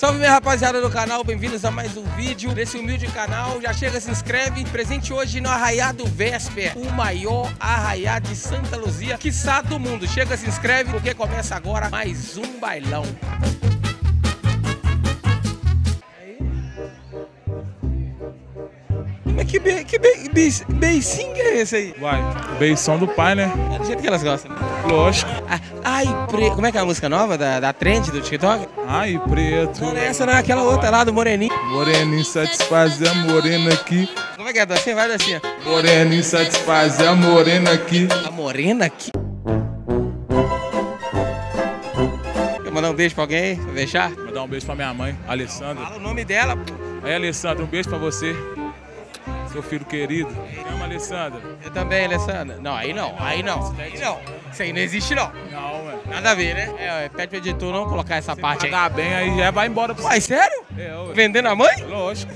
Salve minha rapaziada do canal, bem-vindos a mais um vídeo desse humilde canal. Já chega, se inscreve. Presente hoje no Arraiá do Vesper, o maior arraiá de Santa Luzia, quiçá do mundo. Chega, se inscreve, porque começa agora mais um bailão. Mas que, be, que be, be, beicinho que é esse aí? Vai, beição do pai, né? É do jeito que elas gostam. né? Lógico. Ah, Ai, pre... como é que é a música nova da, da trend do TikTok? Ai, preto. Não, é essa não, é aquela outra lá do Moreninho. Moreninho satisfazer a morena aqui. Como é que é? Assim, vai assim, ó. Moreninho satisfazer a morena aqui. A morena aqui. Quer mandar um beijo pra alguém? Pra fechar? Vou dar um beijo pra minha mãe, Alessandra. Fala o nome dela, pô. Aí, Alessandra, um beijo pra você. Seu filho querido. Te amo, Alessandra. Eu também, Alessandra. Não, aí não, aí não. Aí não. Isso aí não existe, não. Não, ué. Nada a ver, né? É, pede pro editor não colocar essa parte aí. Pagar bem, aí já vai embora pro Uai, sério? É. Vendendo a mãe? Lógico.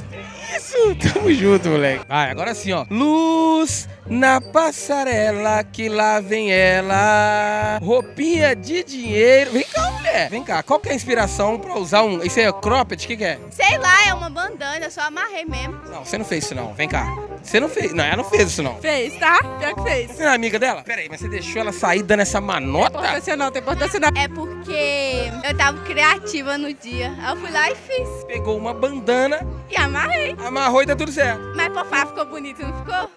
Isso, tamo junto, moleque. Vai, agora sim, ó. Luz na passarela, que lá vem ela. Roupinha de dinheiro. Vem cá, mulher. Vem cá, qual que é a inspiração pra usar um. Isso aí é cropped? O que, que é? Sei lá, é uma bandana, eu só amarrei mesmo. Não, você não fez isso, não. Vem cá. Você não fez. Não, ela não fez isso, não. Fez, tá? Pior que fez. Você não é amiga dela? Pera aí, mas você deixou ela sair dando essa manota? Importância não, tem importância não. É porque eu tava criativa no dia. Eu fui lá e fiz. Pegou uma bandana, E amarrei. amarrou e tá tudo certo. Mas por favor, ficou bonito, não ficou?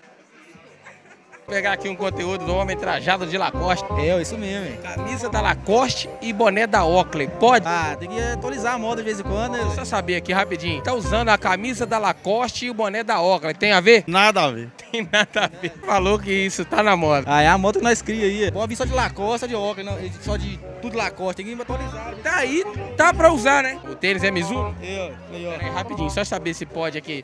Vou pegar aqui um conteúdo do homem trajado de Lacoste. É, isso mesmo. hein? Camisa da Lacoste e boné da Oakley. Pode? Ah, tem que atualizar a moda de vez em quando. né? Só saber aqui rapidinho. Tá usando a camisa da Lacoste e o boné da Oakley. Tem a ver? Nada a ver. Tem nada a ver. Falou que isso tá na moda. Ah, é a moda que nós cria aí. Pode vir só de Lacoste, só de óculos, não, só de tudo Lacoste. Tem que atualizar. Tá aí, tá pra usar, né? O tênis é Mizuno? É, aí, rapidinho, só saber se pode aqui.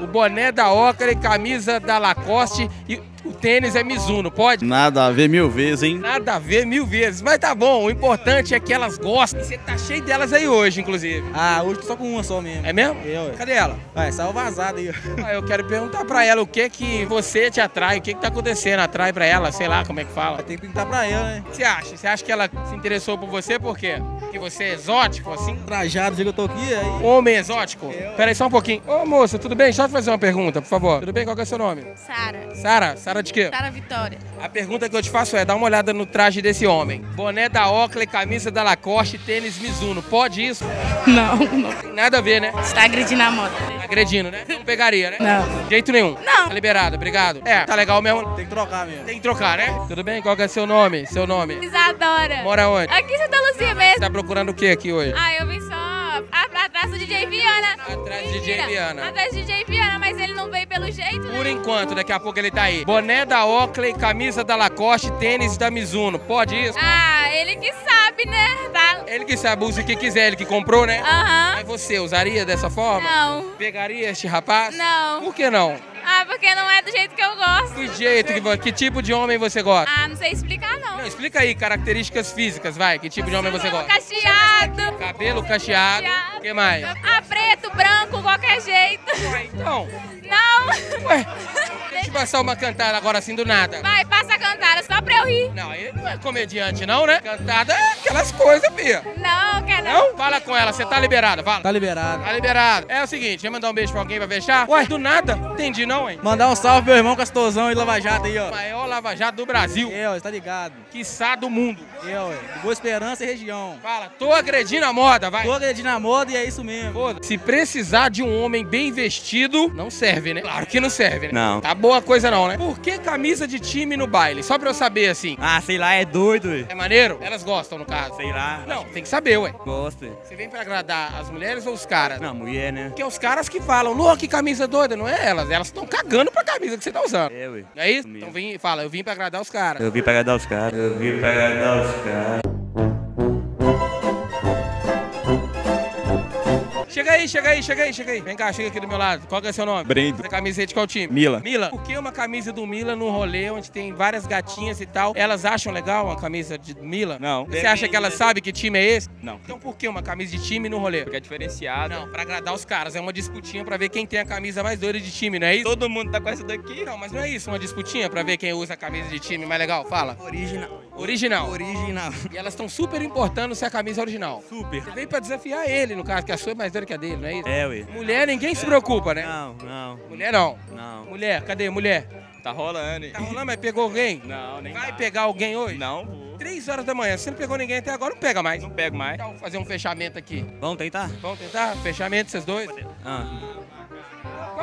O boné da Oakley, camisa da Lacoste e o tênis é Mizuno. Pode? Nada a ver mil vezes, hein? Nada a ver mil vezes. Mas tá bom, o importante é que elas gostam. E você tá cheio delas aí hoje, inclusive. Ah, hoje tô só com uma só mesmo. É mesmo? É, ué. Cadê ela? Vai, saiu vazado aí. ó. Ah, eu quero perguntar pra ela o que que você te atrai, o que que tá acontecendo, atrai pra ela, sei lá como é que fala. Tem que perguntar pra ela, né? O que você acha? Você acha que ela se interessou por você por quê? Porque você é exótico, assim? Trajado, do jeito que eu tô aqui, aí. Homem exótico? Pera aí só um pouquinho. Ô moça, tudo bem? Deixa eu te fazer uma pergunta, por favor. Tudo bem? Qual que é o seu nome? Sara. Sara? Sara de quê? Sara Vitória. A pergunta que eu te faço é, dá uma olhada no traje desse homem. Boné da Oakley, camisa da Lacoste, tênis Mizuno. Pode isso? Não, não. Tem nada a ver, né? Você tá agredindo a moda. Agredindo, né? Não pegaria, né? Não. De jeito nenhum. Não. Tá liberado, obrigado. É, tá legal mesmo. Tem que trocar mesmo. Tem que trocar, né? Tudo bem? Qual que é seu nome? Seu nome? Isadora. Mora onde? Aqui em Santa Luzia Você mesmo. tá procurando o que aqui hoje? Ah, eu vim só atrás do DJ Viana. Atrás do DJ. Viana. Atrás do DJ Viana, mas ele não veio pelo jeito, né? Por enquanto, daqui a pouco ele tá aí. Boné da Oakley, camisa da Lacoste, tênis da Mizuno. Pode isso? Ah, ele que sabe, né? Tá. Ele que sabe, use o que quiser, ele que comprou, né? Aham. Mas você usaria dessa forma? Não. Pegaria este rapaz? Não. Por que não? Ah, porque não é do jeito que eu gosto. Que jeito, que, que tipo de homem você gosta? Ah, não sei explicar, não. Não, explica aí, características físicas, vai. Que tipo de homem você gosta? cacheado. Cabelo cacheado. O que mais? Ah, preto, branco, qualquer jeito. Então, Não. ué, passar uma cantada agora assim do nada. Vai, passa a cantada só pra eu rir. Não, ele não é comediante não, né? Cantada é aquelas coisas, Bia. Não, quer não. Não? Fala com ela, você tá liberada, fala. Tá liberado. Tá liberado. É o seguinte, quer mandar um beijo pra alguém pra fechar? Ué, do nada. Entendi não, hein? Mandar um salve pro meu irmão Castorzão e Lava Jato aí, ó. Maior Lava Jato do Brasil. É, ó, você tá ligado. Quiçá do mundo. É, ué. Boa Esperança e região. Fala, tô agredindo a moda, vai. Tô agredindo a moda e é isso mesmo. Foda. Se precisar de um homem bem vestido, não serve, né? Claro que não serve, né? Não. Tá boa coisa não, né? Por que camisa de time no baile? Só pra eu saber, assim. Ah, sei lá, é doido, ué. É maneiro? Elas gostam, no caso. sei lá. Não, tem que saber, ué. Gosto. ué. Você vem pra agradar as mulheres ou os caras? Não, mulher, né? Porque é os caras que falam, Lô, que camisa doida, não é elas. Elas estão cagando pra camisa que você tá usando. É, ué. Não é isso? Então vem, fala, eu vim pra agradar os caras. Eu vim pra agradar os caras. Eu vim pra agradar os caras. Aí, chega aí, chega aí, chega aí. Vem cá, chega aqui do meu lado. Qual que é seu nome? Brendo. Essa camisa aí de qual time? Mila. Mila. Por que uma camisa do Mila num rolê onde tem várias gatinhas e tal? Elas acham legal uma camisa de Mila? Não. Você acha que elas sabem que time é esse? Não. Então por que uma camisa de time no rolê? Porque é diferenciado. Não, pra agradar os caras. É uma disputinha pra ver quem tem a camisa mais doida de time, não é isso? Todo mundo tá com essa daqui. Não, mas não é isso, uma disputinha pra ver quem usa a camisa de time mais legal. Fala. Original. Original. Original. E elas estão super importando se a camisa é original. Super. Você veio pra desafiar ele, no caso, que a sua é mais dura que a dele, não é isso? É, ué. Mulher, ninguém se preocupa, né? Não, não, Mulher não. não. Mulher, cadê mulher? Tá rolando, hein? Tá rolando, mas pegou alguém? Não, nem Vai dá. pegar alguém hoje? Não, vou. Três horas da manhã. Se não pegou ninguém até agora, não pega mais. Não pego mais. Então, fazer um fechamento aqui. Vamos tentar? Vamos tentar? Fechamento, vocês dois? Ah.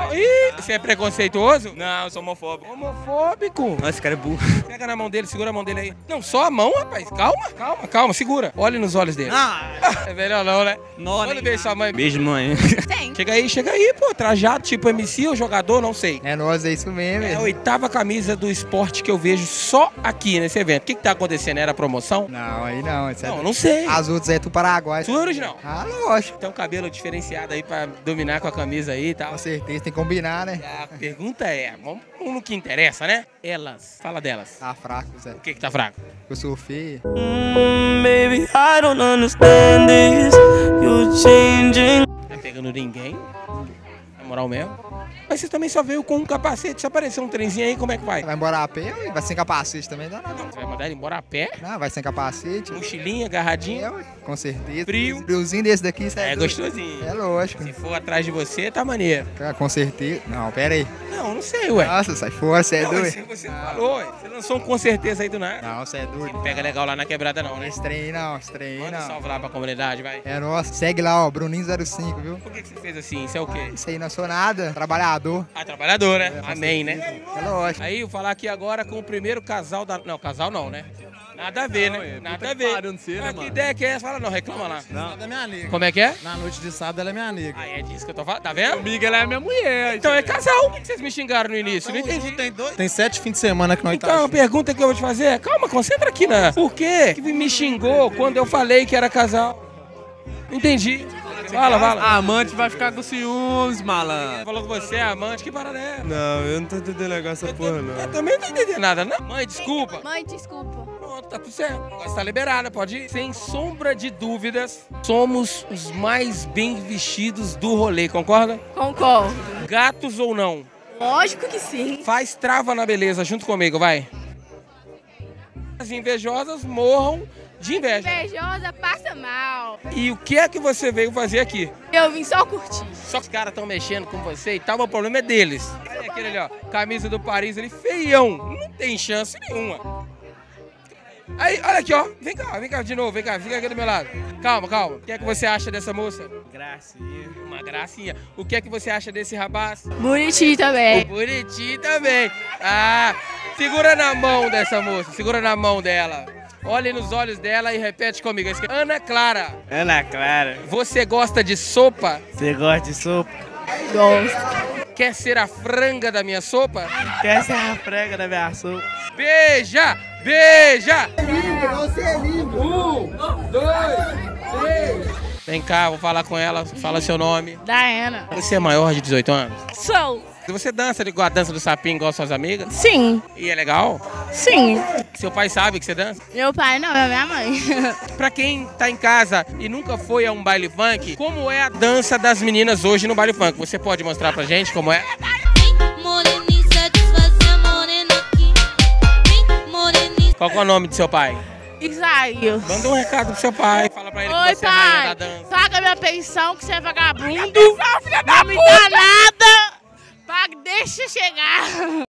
Qual- Ih, você é preconceituoso? Não, eu sou homofóbico. Homofóbico. Nossa, esse cara é burro. Pega na mão dele, segura a mão dele aí. Não, só a mão, rapaz. Calma, calma, calma, segura. Olhe nos olhos dele. Ah! É melhor não, né? Não, nem beijo sua mãe. Beijo, mãe. Tem. Chega aí, chega aí, pô. Trajado tipo MC ou jogador, não sei. É nós, é isso mesmo. É a oitava camisa do esporte que eu vejo só aqui nesse evento. O que que tá acontecendo? Era promoção? Não, aí não. É- Não, não sei. As outras é do Paraguai. Sua é original. Ah, lógico. Tem um cabelo diferenciado aí pra dominar com a camisa aí e tal. Com certeza, tem que combinar, né? A pergunta é, vamos no que interessa, né? Elas. Fala delas. Tá fraco, Zé. O que que tá fraco? Eu sou feio. Baby, I don't understand this. You're changing. Tá pegando ninguém? Na moral mesmo? Mas você também só veio com um capacete. Se aparecer um trenzinho aí, como é que vai? Vai embora a pé ou vai sem capacete também? Dá nada. Você vai mandar ele embora a pé? Não, vai sem capacete. Mochilinha, agarradinha? É, ué, com certeza. Frio. Friozinho desse daqui, isso É doido. gostosinho. É lógico. Se for atrás de você, tá maneiro. Ah, Com certeza. Não, pera aí. Não, não sei, ué. Nossa, sai fora, você é Não, doido. isso você falou, ué. Você lançou um com certeza aí do nada. Não, você é doido. Não pega legal lá na quebrada não, né? Esse trem não, esse trem Manda um não. salve lá pra comunidade, vai. É nosso. Segue lá, ó, Bruninho05, viu? Por que, que você fez assim? Isso é o quê? Isso aí não sou nada. Trabalhador. Ah, trabalhador, né? Amém, né? É lógico. Aí, eu vou falar aqui agora com o primeiro casal da... Não, casal não, né? Nada a ver, né? Nada a ver. Ah, que ideia que é essa? Fala não, reclama lá. Ela é minha nega. Como é que é? Na noite de sábado ela é minha nega. Aí é disso que eu tô falando, tá vendo? Comigo ela é minha mulher. Então é casal. Por que vocês me xingaram no início? Não Tamo entendi. tem dois. Tem sete fins de semana que nós Então, tá a pergunta que eu vou te fazer é, calma, concentra aqui na... Por que me xingou quando eu falei que era casal? Entendi. Fala, fala. A amante vai ficar com ciúmes, malandro. Falou que você é amante, que parada é? essa? Não, eu não tô entendendo legal essa porra, Eu não. também não tô entendendo nada, não. Mãe, desculpa. Mãe, desculpa. Pronto, tá tudo certo. Agora você tá liberada, pode ir. Sem sombra de dúvidas, somos os mais bem vestidos do rolê, concorda? Concordo. Gatos ou não? Lógico que sim. Faz trava na beleza junto comigo, vai. As invejosas morram de inveja. Invejosa passa mal. E o que é que você veio fazer aqui? Eu vim só curtir. Só que os caras estão mexendo com você e tal, mas o problema é deles. Olha aquele ali, ó, camisa do Paris ali, feião. Não tem chance nenhuma. Aí, olha aqui, ó. Vem cá, vem cá de novo, vem cá, fica aqui do meu lado. Calma, calma. O que é que você acha dessa moça? Gracinha. Uma gracinha. O que é que você acha desse rapaz? Bonitinho também. Bonitinho também. Ah, segura na mão dessa moça, segura na mão dela. Olhe nos olhos dela e repete comigo. Ana Clara, Ana Clara, você gosta de sopa? você gosta de sopa? Gosto. Quer ser a franga da minha sopa? Quer ser a frega da minha sopa? Beija! Beija! Um, dois, três. Vem cá, vou falar com ela. Fala seu nome. Diana. Você é maior de 18 anos? Sou. Você dança igual a dança do sapinho, igual suas amigas? Sim. E é legal? Sim. Seu pai sabe que você dança? Meu pai não, é minha mãe. Pra quem tá em casa e nunca foi a um baile funk, como é a dança das meninas hoje no baile funk? Você pode mostrar pra gente como é? Qual é o nome do seu pai? Isaías. Manda um recado pro seu pai. Fala pra ele Oi, que você é a rainha da pai. dança. Paga minha pensão, que você é vagabundo. não me dá nada. Paga, deixa chegar.